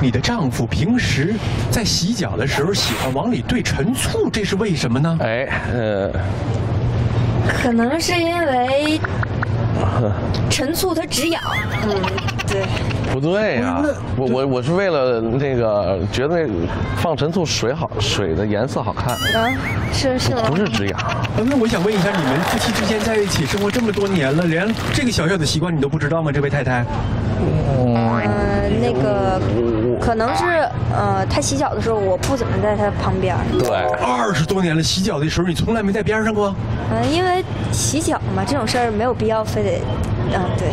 你的丈夫平时在洗脚的时候喜欢往里兑陈醋，这是为什么呢？哎，呃，可能是因为陈醋它止痒。嗯，对。不对呀、我我我是为了那个觉得放陈醋水好，水的颜色好看，啊，是是吗？不是止痒。呃那我想问一下，你们夫妻之间在一起生活这么多年了，连这个小小的习惯你都不知道吗？这位太太？嗯，那个可能是呃，他洗脚的时候我不怎么在他旁边。对，二十多年了，洗脚的时候你从来没在边上过？嗯，因为洗脚嘛，这种事儿没有必要非得，嗯，对，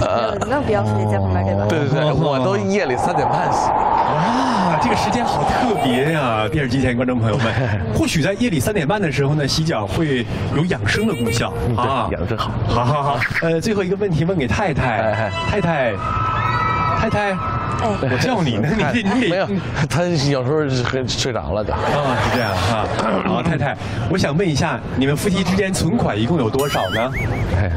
没有没有必要非得在旁边，对吧？对对对，我都夜里三点半洗。哇，这个时间好特别呀！电视机前观众朋友们，或许在夜里三点半的时候呢，洗脚会有养生的功效 对啊，养生好好好好，呃，最后一个问题问给太太哎，太太，太太，哎，我叫你呢，你得你得没有，他有时候很睡着了就。啊，是这样哈。好，太太，我想问一下，你们夫妻之间存款一共有多少呢？哎，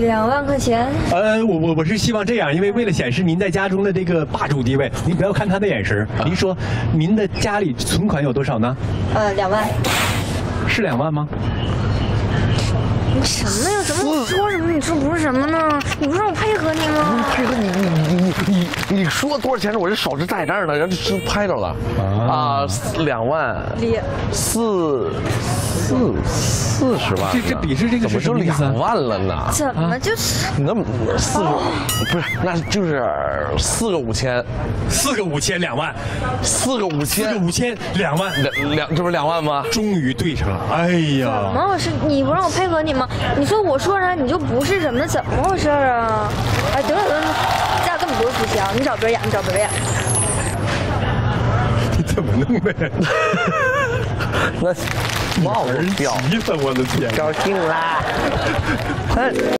两万块钱，呃，我我我是希望这样，因为为了显示您在家中的这个霸主地位，您不要看他的眼神，您说您的家里存款有多少呢？呃，两万。是两万吗？你什么呀？怎么说什么？你说不是什么呢？你说多少钱我这手是在这儿呢，人家是拍着了啊，两万两四四四十万，这这比是这个怎么就两万了呢？怎么就是？你那么四个不是，那就是四个五千，四个五千两万，四个五四个千，五千两万，两两这不是两万吗？终于对上了。哎呀怎呀，么回事？你不让我配合你吗？你说我说啥你就不是什么？怎么回事啊？哎，得了你找别人演，你找别人演。你 怎么弄的？那帽子人掉，急了，我的天！高兴啦！